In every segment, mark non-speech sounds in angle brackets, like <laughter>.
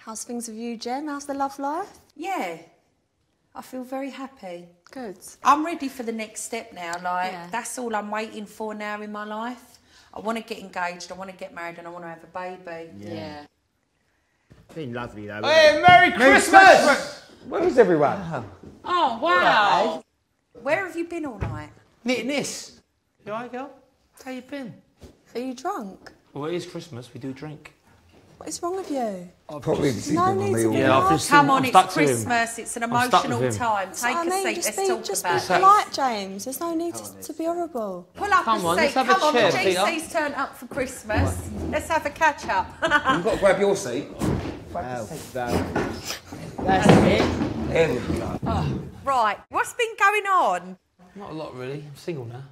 How's things with you, Jen? How's the love life? Yeah, I feel very happy. Good. I'm ready for the next step now. Like Yeah. that's all I'm waiting for now in my life. I want to get engaged. I want to get married, and I want to have a baby. Yeah. Been lovely though. Hey, Merry Christmas! Where is everyone? Oh wow! Where have you been all night? Knitting this. You alright, girl? How you been? Are you drunk? Well, it is Christmas. We do drink. What is wrong with you? Probably because he's No been with need to be night. Yeah, I've Yeah, just Come I'm on, it's stuck to him. Christmas. It's an I'm stuck with emotional time. Take I a mean, seat. just Let's be, talk just about be it. polite, James. There's no need to, to be horrible. Pull up Come a on, seat. let's have a Come on, chair, the Peter. GC's turned up for Christmas. Let's have a catch up. <laughs> You've got to grab your seat. Oh, That's it. There we go. Oh, right, what's been going on? Not a lot, really. I'm single now.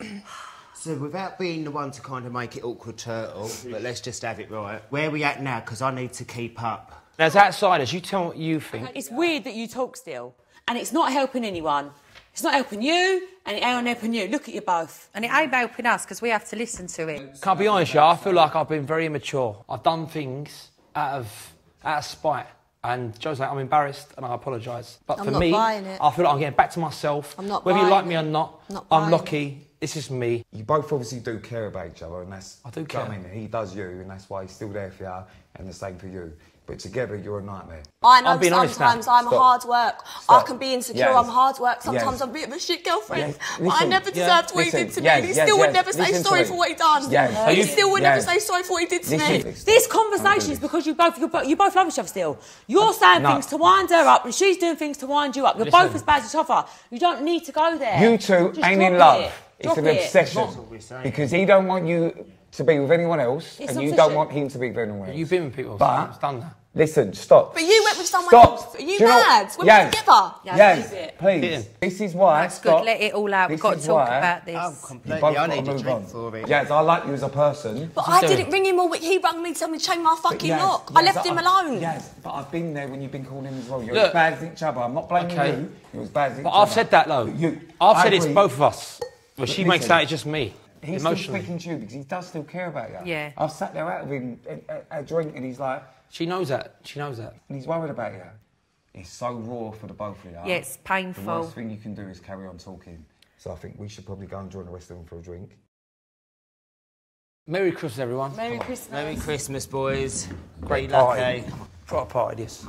<sighs> <sighs> So without being the one to kind of make it awkward turtle, but let's just have it right. Where we at now? Because I need to keep up. Now, as outsiders, you tell me what you think. It's weird that you talk still, and it's not helping anyone. It's not helping you, and it ain't helping you. Look at you both. And it ain't helping us because we have to listen to it. Can I be honest, yeah? I feel like I've been very immature. I've done things out of out of spite. And Joe's like, I'm embarrassed and I apologise. But I'm for not me, buying it. I feel like I'm getting back to myself. I'm not Whether you buying like me or not, Not I'm buying lucky. This is me. You both obviously do care about each other, and that's. I do you know what care. I mean, he does you, and that's why he's still there for you, and the same for you. But together, you're a nightmare. I know I'm being honest now. sometimes I'm Stop. hard work. I can be insecure, Yes. I'm hard work. Sometimes Yes. I'm a bit of a shit girlfriend. Yes. But I Listen. never Yeah. deserved what Listen. he did to Yes, me. And he yes, still would never say Listen to sorry for what he done. Yes. He You- still would yes. never say sorry for what he did to me. Listen. This conversation is because you both, you both you both love each other still. You're saying No. things to wind her up, and she's doing things to wind you up. You're Listen. both as bad as each other. You don't need to go there. You two Just ain't in love. it. It's an it. obsession. That's what we're saying. Because he don't want you to be with anyone else, It's and you don't want him to be with anyone else. You've been with people, But- so done now. Listen, stop. But you went with someone Stop. else. Are you Do know- mad? We're Yes. together. Yeah, Yes, please. Ian. This is why. That's stop. good. Let it all out. We've got to talk why about this. Oh, You completely. both I got need to move on. for. Yes, I like you as a person. But I didn't ring him all week. He rang me, told me to change my fucking Yes, lock. I left him I- alone. Yes, but I've been there when you've been calling him as well. You're Look. as bad as each other. I'm not blaming Okay. you. You're as bad as each But other. I've said that though. You, I've I said it's both of us. Well, she makes that it's just me. He's still emotionally. speaking to you because he does still care about you. Yeah. I've sat there out with him at, at, at a drink and he's like, She knows that. She knows that. and he's worried about you. It's so raw for the both of you. Yeah, it's painful. The painful. worst thing you can do is carry on talking. So I think we should probably go and join the rest of them for a drink. Merry Christmas, everyone. Merry Christmas. Merry Christmas, boys. Great Be lucky. party. Eh? Proper party, this.